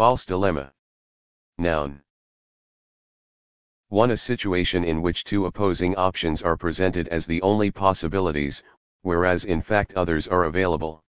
False dilemma. Noun. 1. A situation in which two opposing options are presented as the only possibilities, whereas in fact others are available.